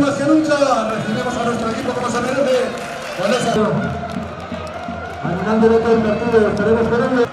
más que nunca recibimos a nuestro equipo como se merece con esa... Al final de todo el partido esperemos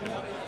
Gracias.